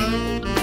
Música